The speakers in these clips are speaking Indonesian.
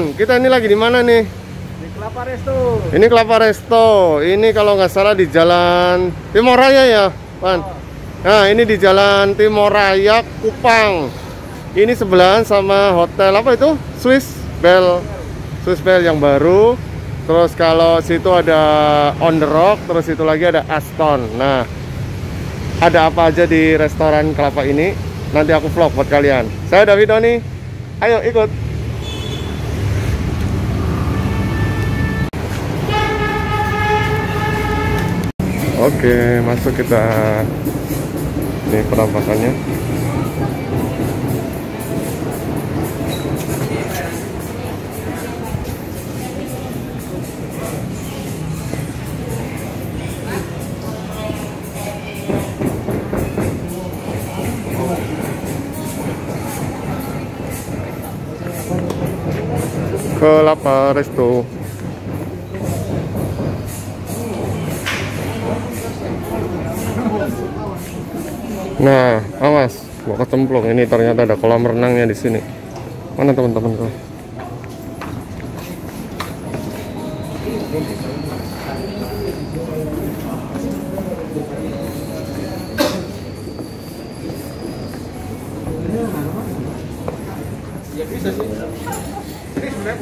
Man, kita ini lagi di mana nih? Di Kelapa Resto. Ini Kelapa Resto. Ini kalau nggak salah di Jalan Timur Raya ya, Man. Nah, ini di Jalan Timur Raya Kupang. Ini sebelahan sama hotel apa itu? Swiss Bell. Swiss Bell yang baru. Terus kalau situ ada On the Rock, terus itu lagi ada Aston. Nah, ada apa aja di restoran Kelapa ini? Nanti aku vlog buat kalian. Saya David Doni. Ayo ikut. Oke, masuk kita. Ini penampakannya. Kelapa Resto. Nah, awas, gua kecemplung. Ini ternyata ada kolam renangnya di sini. Mana teman-temanku? Ya sebenarnya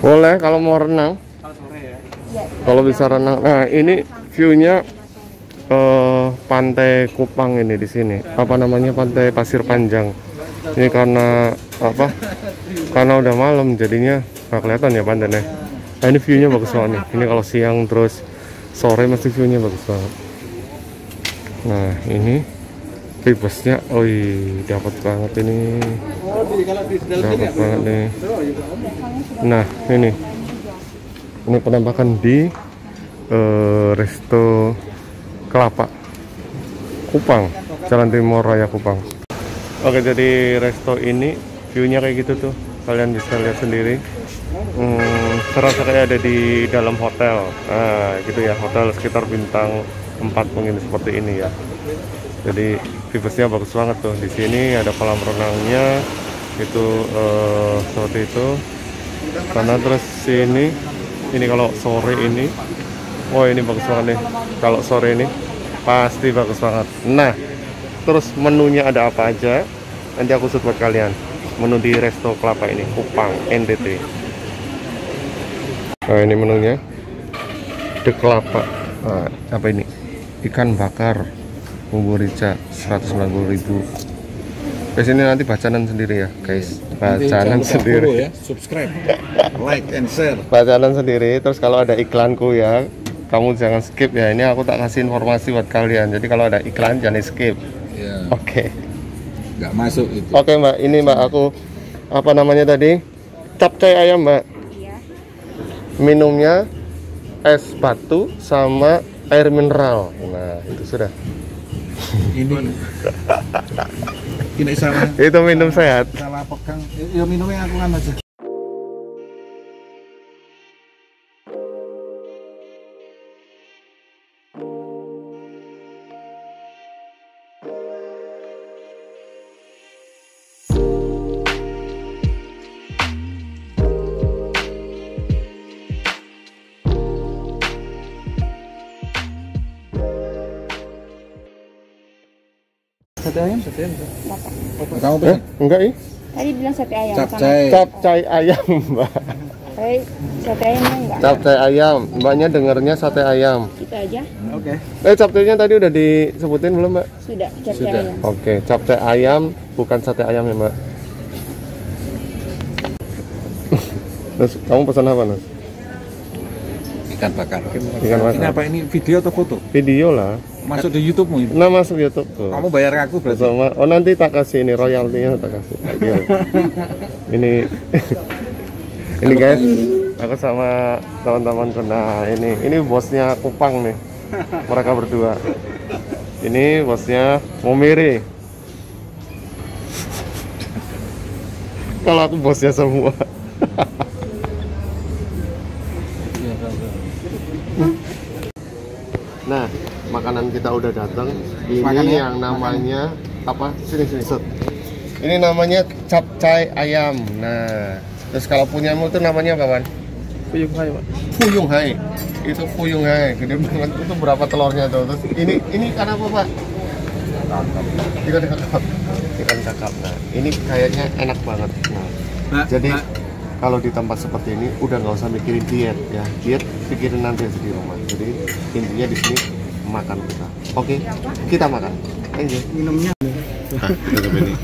boleh kalau mau renang. Kalau ya. Kalau bisa renang. Nah, ini view-nya eh, pantai Kupang ini di sini. Apa namanya? Pantai Pasir Panjang. Ini karena apa? Karena udah malam jadinya nggak kelihatan ya pantainya. Nah, ini view-nya bagus banget nih. Ini kalau siang terus sore masih view-nya bagus banget. Nah, ini ribesnya, oi, dapat banget ini. Dapat banget nih. Nah, ini. Ini penampakan di eh, Resto Kelapa Kupang, Jalan Timur Raya Kupang. Oke, jadi resto ini view-nya kayak gitu tuh. Kalian bisa lihat sendiri. Hmm, serasa kayak ada di dalam hotel. Nah, gitu ya, hotel sekitar bintang 4 mungkin seperti ini ya. Jadi vibesnya bagus banget tuh. Di sini ada kolam renangnya. Itu eh, seperti itu. Karena terus sini ini kalau sore ini oh ini bagus banget nih kalau sore ini pasti bagus banget. Nah terus menunya ada apa aja? Nanti aku shoot buat kalian. Menu di resto kelapa ini Kupang NTT nah ini menunya. The kelapa. Nah, apa ini? Ikan bakar. Bumbu rica 190.000 Guys ini nanti bacanan sendiri ya guys. Bacanan sendiri. ya, subscribe, like and share. bacanan sendiri. Terus kalau ada iklanku ya kamu jangan skip ya ini aku tak kasih informasi buat kalian. Jadi kalau ada iklan jangan skip. Ya, oke. Nggak masuk itu. oke mbak. Ini mbak aku apa namanya tadi? Capcay ayam mbak. Iya. minumnya es batu sama air mineral. Nah itu sudah. Ini. Ini salah itu minum sehat. Salah pegang. Ya minumnya aku kan aja. Sate ayam, sate ayam. Kamu eh pesan? enggak ih Tadi bilang sate ayam Capcay. capcay ayam mbak Tapi sate ayamnya enggak. capcay ayam mbaknya dengernya sate ayam Itu aja. Oke. eh capcaynya tadi udah disebutin belum mbak Sudah capcay Sudah. ayam. Oke, capcay ayam bukan sate ayam ya, Mbak. Terus kamu pesan apa, Nas? Ikan bakar. Ikan bakar. Ini apa ini video atau foto? Video lah. Masuk di YouTube-mu ini. Nah, masuk YouTube tuh. Kamu bayar aku berarti. Sama, oh nanti tak kasih ini royaltinya tak kasih. Ini ini guys, aku sama teman-teman nah ini ini bosnya Kupang nih. Mereka berdua. Ini bosnya Momiri. Kalau aku bosnya semua. Nah, makanan kita udah datang. Ini Makan ya? yang namanya apa? Sini sini set. Ini namanya capcay ayam. Nah, terus kalau punyamu itu namanya apa, Wan? Puyung hai, Pak. Fuyung hai. Itu fuyung hai. Gede banget. Itu berapa telurnya tuh? Terus ini ini ikan apa, Pak? Ikan kakap. Ikan kakap. Nah, ini kayaknya enak banget. Nah, Nah, jadi nah. kalau di tempat seperti ini udah nggak usah mikirin diet ya. Diet pikirin nanti aja di rumah. Jadi intinya di sini makan kita. Oke, kita makan. Thank you. minumnya Nah, kita ini.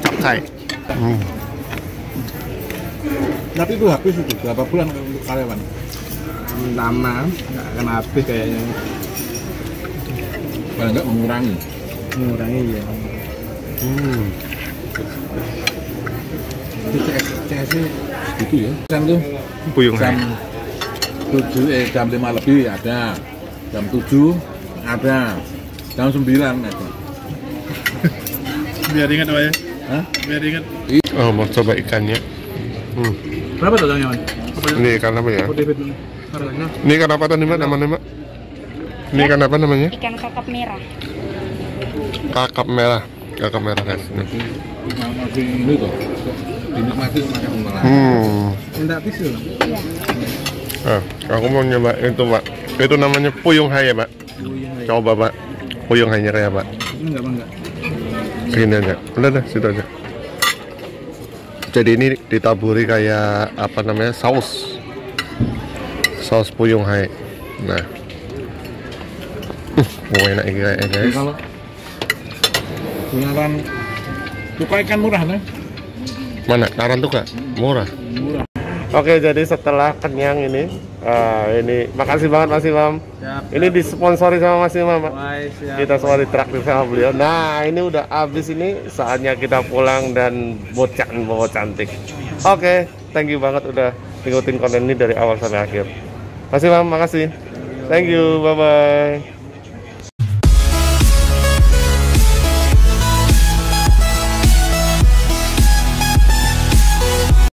Capcay. Hmm. tapi itu habis itu berapa bulan untuk karyawan lama nggak akan habis kayaknya paling nggak mengurangi mengurangi ya Hmm. itu CS CS gitu ya jam tuh Fuyung hai. jam tujuh eh jam lima lebih ada jam tujuh ada jam sembilan ada biar ingat pak ya Hah? biar ingat Oh, mau coba ikannya. Hmm. berapa totalnya man apa Ini ikan apa ya? Ini ikan apa tadi mbak namanya mbak? Ini ikan apa namanya? Ikan kakap merah. Kakap merah. Kakap merah guys. Ini. masih ini tuh dinikmati makan malam Hmm. minta tisu Iya. Ah, aku mau nyoba itu mbak. Itu namanya puyung hai ya mbak. Coba mbak. Puyung hai kayak mbak. enggak enggak Segini aja. Udah dah, situ aja. Jadi ini ditaburi kayak apa namanya saus. Saus puyung hai. Nah. Uh, oh, enak ini kayaknya guys. kalau beneran suka ikan murah nih Mana? Kak? Murah. murah Oke, jadi setelah kenyang ini, ah, ini makasih banget Mas Imam. Ini disponsori sama Mas Imam, Pak. Kita semua ditraktir sama beliau. Nah, ini udah habis ini, saatnya kita pulang dan bocan bawa cantik. Oke, thank you banget udah ngikutin konten ini dari awal sampai akhir. Mas Imam, makasih. Thank you, bye bye.